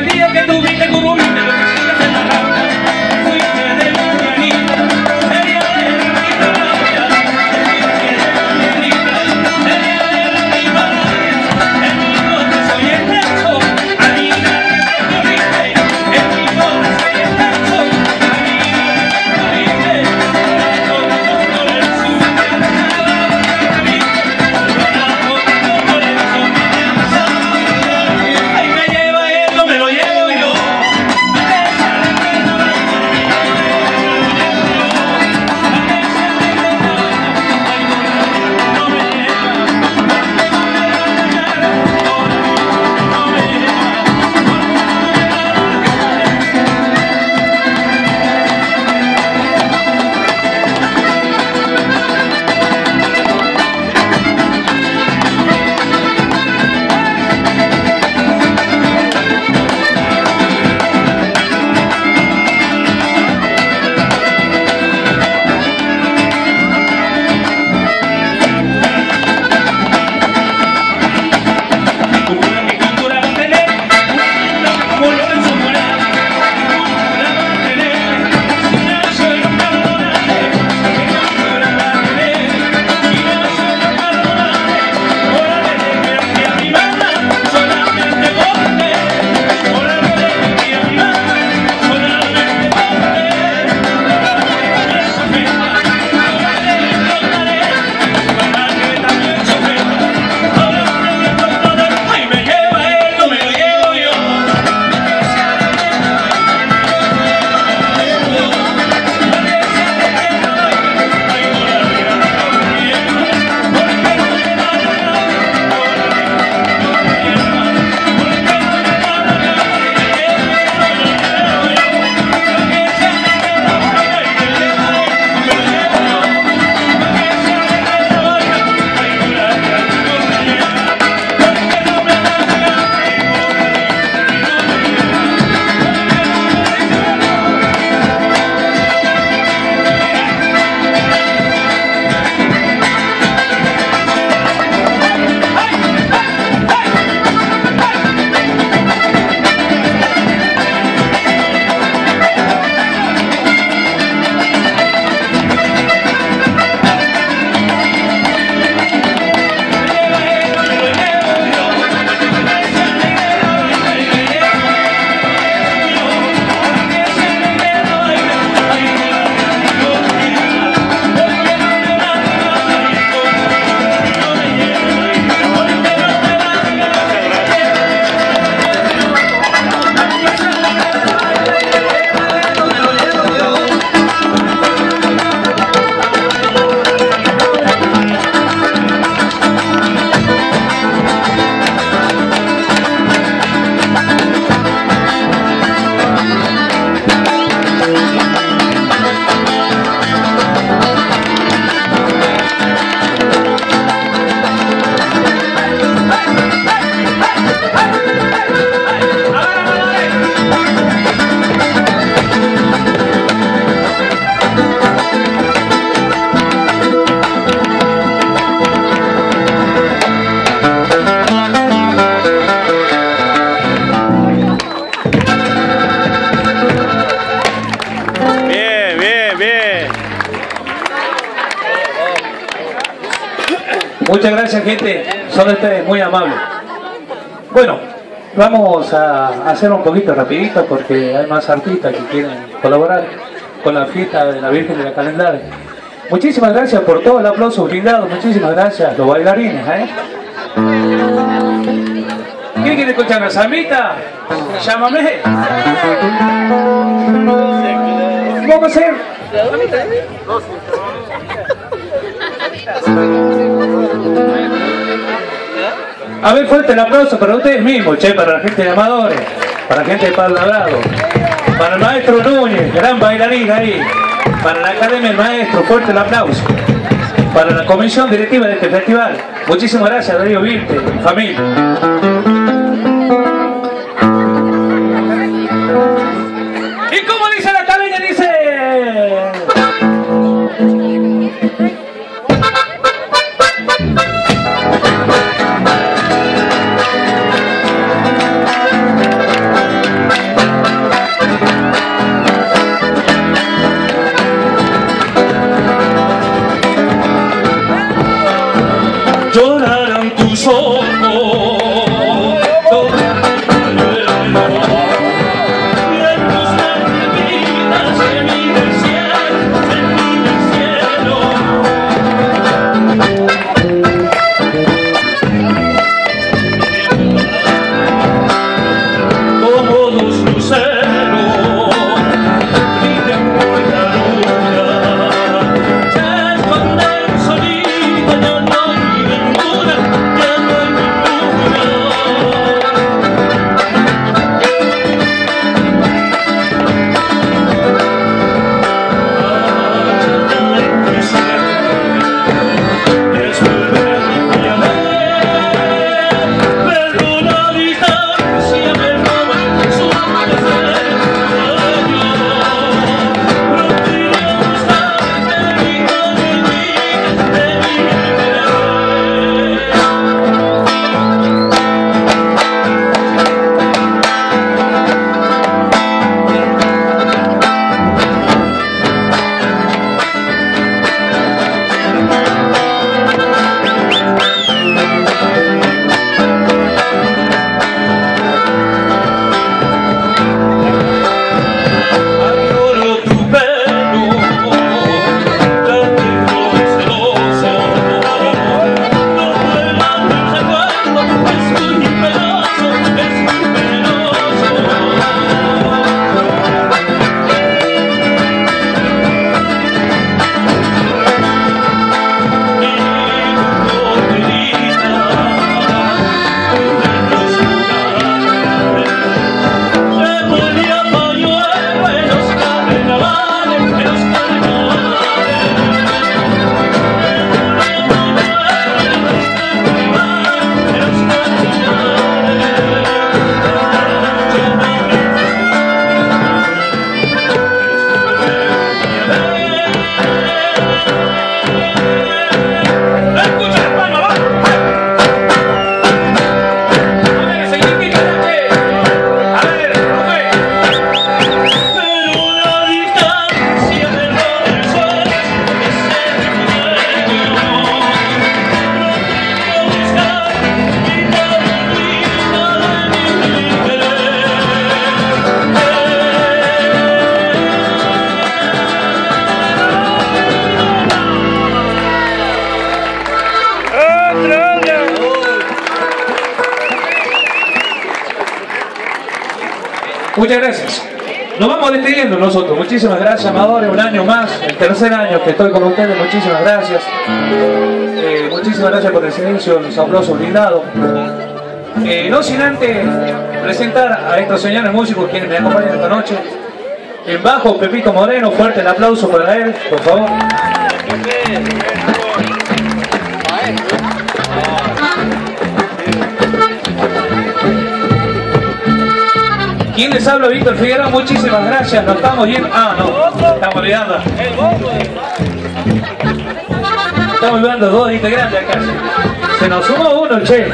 aquel día que tuviste Muchas gracias gente, son ustedes muy amables. Bueno, vamos a hacer un poquito rapidito porque hay más artistas que quieren colaborar con la fiesta de la Virgen de la Calendaria. Muchísimas gracias por todo el aplauso brindado, muchísimas gracias los bailarines. ¿eh? ¿Quién quiere escuchar la samita? Llámame. Vamos a hacer A ver, fuerte el aplauso para ustedes mismos, che, para la gente de Amadores, para la gente de Pablo para el maestro Núñez, gran bailarín ahí, para la Academia del Maestro, fuerte el aplauso, para la comisión directiva de este festival, muchísimas gracias Darío Virte, familia. Muchas gracias. Nos vamos despidiendo nosotros. Muchísimas gracias, amadores. Un año más, el tercer año que estoy con ustedes. Muchísimas gracias. Eh, muchísimas gracias por el silencio, los aplausos brindados. Eh, no sin antes presentar a estos señores músicos quienes me acompañan esta noche. En bajo, Pepito Moreno, fuerte el aplauso para él, por favor. ¿Quién les habla? Víctor Figueroa, muchísimas gracias, nos estamos yendo. Ah, no, estamos olvidando. Estamos olvidando dos integrantes acá. Se nos sumó uno, che.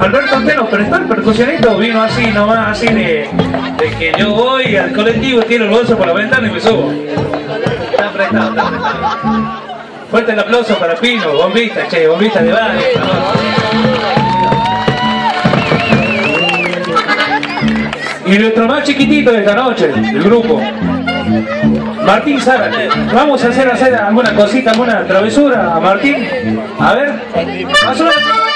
Alberto Anteno, pero está el percusionista vino así nomás, así de, de que yo voy al colectivo, tiro el bolso por la ventana y me subo. Está prestado, está prestado. Fuerte el aplauso para Pino, bombista, che, bombista de baile. Y nuestro más chiquitito de esta noche, del grupo, Martín Zárate. Vamos a hacer, hacer alguna cosita, alguna travesura a Martín. A ver, más una... ¿Por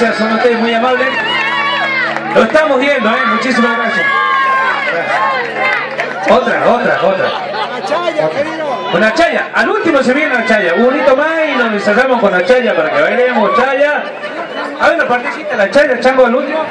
gracias, son ustedes muy amables. Lo estamos viendo, ¿eh? Muchísimas gracias. Otra, otra, otra. Una chaya. Al último se viene la chaya. Un bonito más y nos ensayamos con la chaya para que bailemos chaya. A ver, la partecita la chaya, chango al último.